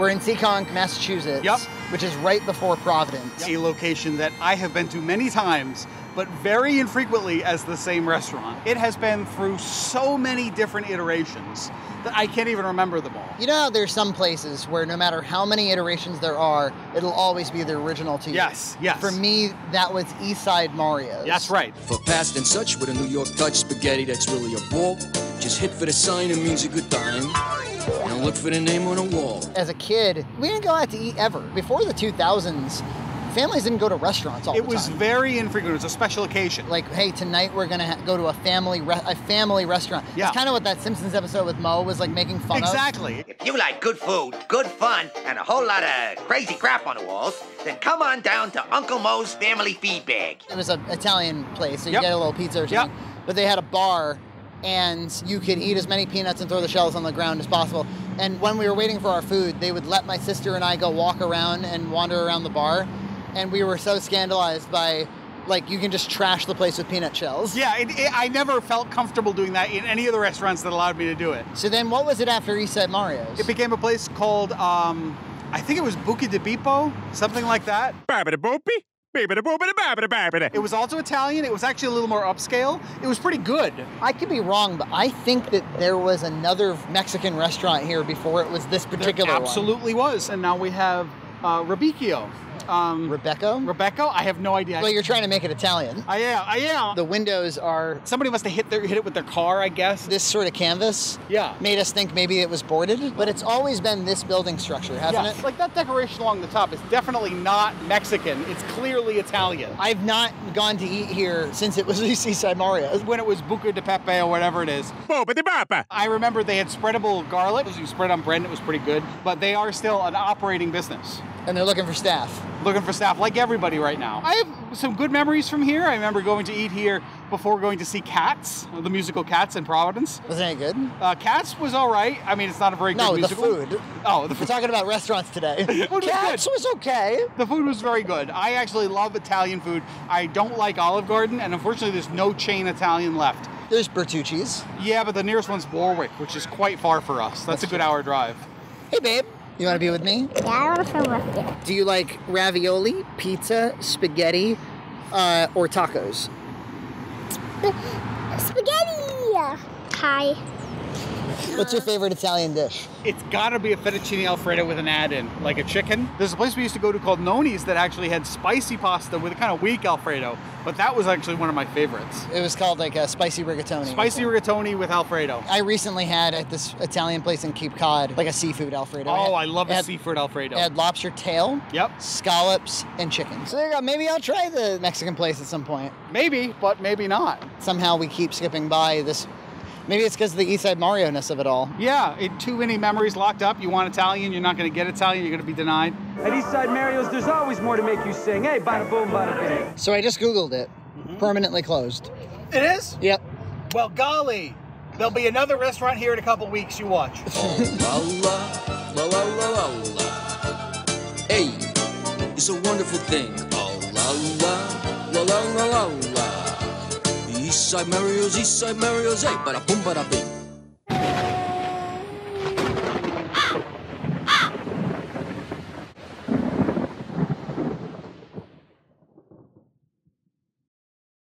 We're in Seekonk, Massachusetts, Yep. which is right before Providence. A location that I have been to many times, but very infrequently as the same restaurant. It has been through so many different iterations that I can't even remember them all. You know, how there's some places where no matter how many iterations there are, it'll always be the original to you. Yes, yes. For me, that was East Side Mario's. That's right. For past and such with a New York touch spaghetti that's really a ball. Just hit for the sign, it means a good time. And look for the name on the wall. As a kid, we didn't go out to eat ever. Before the 2000s, families didn't go to restaurants all It the was very infrequent. It was a special occasion. like, hey, tonight we're gonna ha- go to a family re- a family restaurant. Yeah. It's kind of what that Simpsons episode with Moe was like making fun of. Exactly. If you like good food, good fun, and a whole lot of crazy crap on the walls, then come on down to Uncle Moe's Family Feed Bag. It was an Italian place, so you Yep. get a little pizza or Yep. something. But they had a bar, and you could eat as many peanuts and throw the shells on the ground as possible. And when we were waiting for our food, they would let my sister and I go walk around and wander around the bar, and we were so scandalized by, like, you can just trash the place with peanut shells. Yeah, it, it, I never felt comfortable doing that in any of the restaurants that allowed me to do it. So then, what was it after East Side Mario's? It became a place called, um, I think it was Buca di Beppo, something like that. It was also Italian. It was actually a little more upscale. It was pretty good. I could be wrong, but I think that there was another Mexican restaurant here before it was this particular there absolutely was. And now we have uh, Rebecchio. Um, one. Rebecca? Rebecca? I have no idea. well, you're trying to make it Italian. I am. I am. The windows are Somebody must have hit their hit it with their car, I guess. this sort of canvas. Yeah. Made us think maybe it was boarded, but it's always been this building structure, hasn't yeah, it? like that decoration along the top is definitely not Mexican. It's clearly Italian. I've not gone to eat here since it was Seaside Mario's. when it was Buca de Pepe or whatever it is. Boba de Papa. I remember they had spreadable garlic. You spread on bread and it was pretty good. But they are still an operating business. And they're looking for staff. Looking for staff like everybody right now. I have some good memories from here. I remember going to eat here before going to see Cats, the musical Cats in Providence. Wasn't it good? Uh, Cats was all right. I mean, it's not a very No, good the food. Oh, the We're talking about restaurants today. Food was Cats good. was okay. The food was very good. I actually love Italian food. I don't like Olive Garden, and unfortunately, there's no chain Italian left. There's Bertucci's. Yeah, but the nearest one's Warwick, which is quite far for us. That's, a good hour drive. Hey, babe. You want to be with me? Yeah, I want to film with you. Do you like ravioli, pizza, spaghetti, uh, or tacos? Spaghetti! Hi. What's your favorite Italian dish? It's gotta be a fettuccine alfredo with an add-in, like a chicken. There's a place we used to go to called Noni's that actually had spicy pasta with a kind of weak alfredo, but that was actually one of my favorites. It was called like a spicy rigatoni. Spicy rigatoni with alfredo. I recently had at this Italian place in Cape Cod, like a seafood alfredo. Oh, had- I love a had- seafood alfredo. It had lobster tail, Yep, scallops, and chicken. So there you go. Maybe I'll try the Mexican place at some point. maybe, but maybe not. Somehow we keep skipping by this. Maybe it's because of the East Side Mario-ness of it all. Yeah, it, too many memories locked up. You want Italian, you're not gonna get Italian, you're gonna be denied. At East Side Mario's, there's always more to make you sing. Hey, bada boom, bada bing. So I just Googled it. Mm-hmm. Permanently closed. It is? Yep. Well, golly, there'll be another restaurant here in a couple weeks. You watch. La la, la la la la la. Hey, it's a wonderful thing. Oh la la, la la la la la. East Side Mario's, East Side Mario's, hey, bada boom, bada bing.